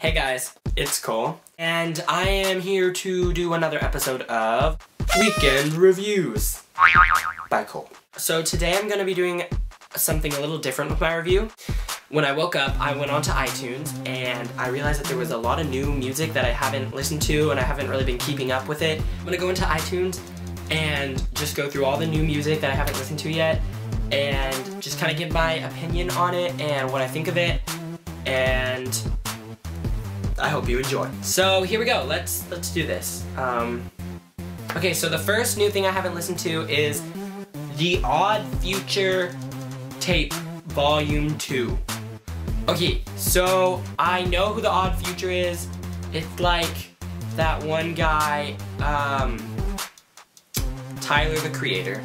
Hey guys, it's Cole, and I am here to do another episode of Weekend Reviews by Cole. So today I'm gonna be doing something a little different with my review. When I woke up, I went onto iTunes and I realized that there was a lot of new music that I haven't listened to and I haven't really been keeping up with it. I'm gonna go into iTunes and just go through all the new music that I haven't listened to yet and just kind of give my opinion on it and what I think of it and I hope you enjoy. So here we go. Let's let's do this. Um, okay, so the first new thing I haven't listened to is the Odd Future Tape Volume 2. Okay, so I know who the Odd Future is. It's like that one guy, um, Tyler the Creator.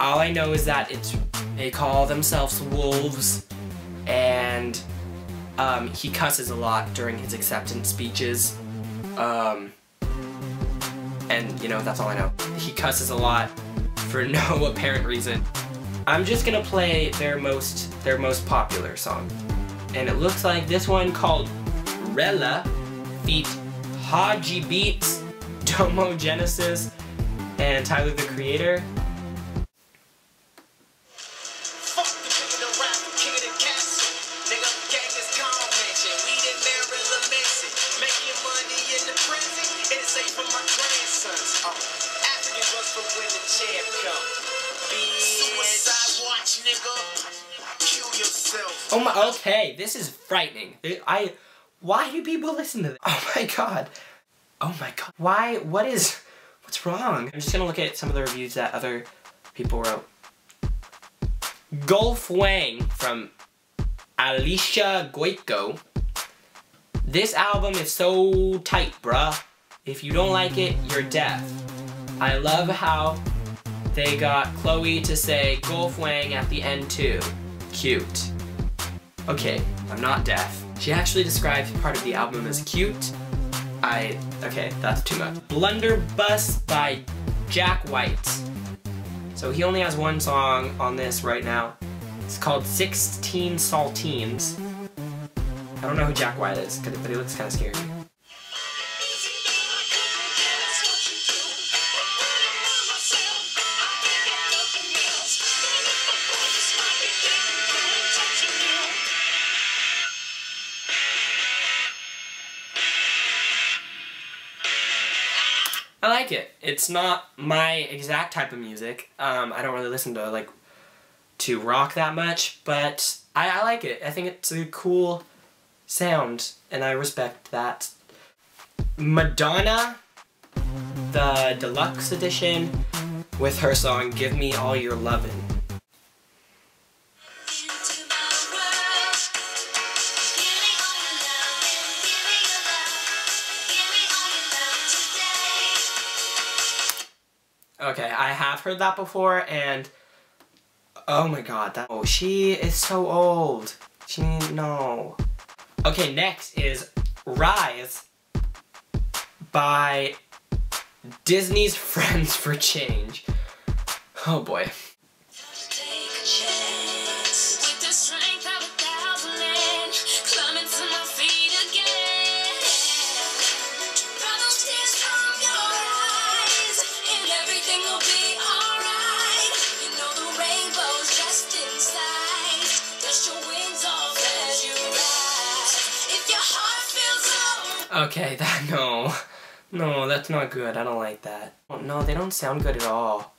All I know is that it's they call themselves wolves and um, he cusses a lot during his acceptance speeches. Um, and, you know, that's all I know. He cusses a lot for no apparent reason. I'm just gonna play their most, their most popular song. And it looks like this one called Rella feat Hodgy Beats, Domo Genesis, and Tyler the Creator. Oh my, okay, this is frightening. I, why do people listen to this? Oh my god. Oh my god. Why, what is, what's wrong? I'm just gonna look at some of the reviews that other people wrote. Golf Wang from Alicia Goico. This album is so tight, bruh. If you don't like it, you're deaf. I love how they got Chloe to say Golf Wang at the end too. Cute. Okay, I'm not deaf. She actually describes part of the album as cute. I, okay, that's too much. Blunderbuss by Jack White. So he only has one song on this right now. It's called 16 Saltines. I don't know who Jack White is, but he looks kind of scary. I like it. It's not my exact type of music. Um, I don't really listen to like to rock that much, but I, I like it. I think it's a cool sound, and I respect that. Madonna, the deluxe edition, with her song "Give Me All Your Lovin'." Okay, I have heard that before, and oh my god, that oh, she is so old. She no. Okay, next is Rise by Disney's Friends for Change. Oh boy. Okay, that, no. No, that's not good. I don't like that. Oh, no, they don't sound good at all.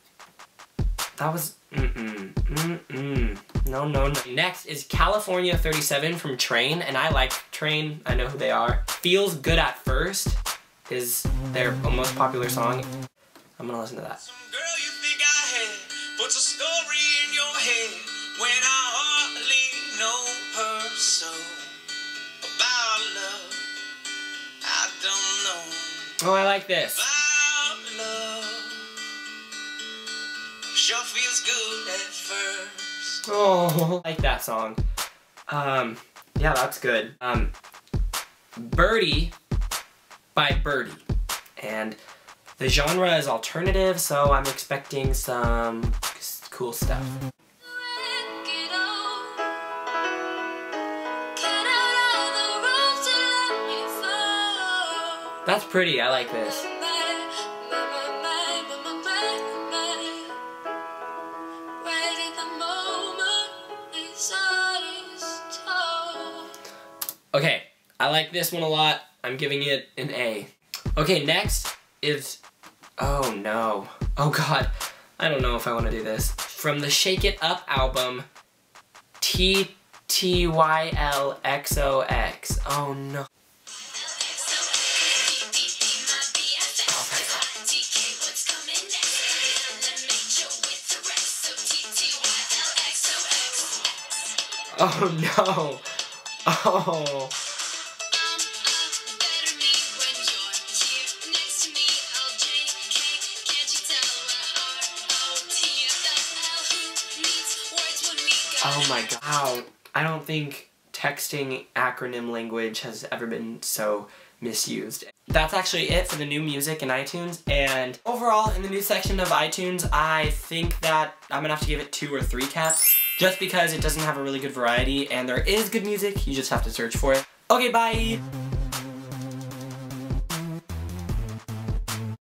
That was, mm-mm, mm-mm. No, no, no. Next is California 37 from Train, and I like Train. I know who they are. Feels Good at First is their most popular song. I'm gonna listen to that. Oh, I like this. Sure oh, I like that song. Um, yeah, that's good. Um, Birdy by Birdy. And the genre is alternative, so I'm expecting some cool stuff. That's pretty, I like this. Okay, I like this one a lot. I'm giving it an A. Okay, next is, oh no. Oh god, I don't know if I want to do this. From the Shake It Up album, T T Y L X O X. Oh no. Oh no. Oh. Oh my god. I don't think texting acronym language has ever been so misused. That's actually it for the new music in iTunes, and overall, in the new section of iTunes, I think that I'm gonna have to give it two or three cats, just because it doesn't have a really good variety, and there is good music, you just have to search for it. Okay, bye!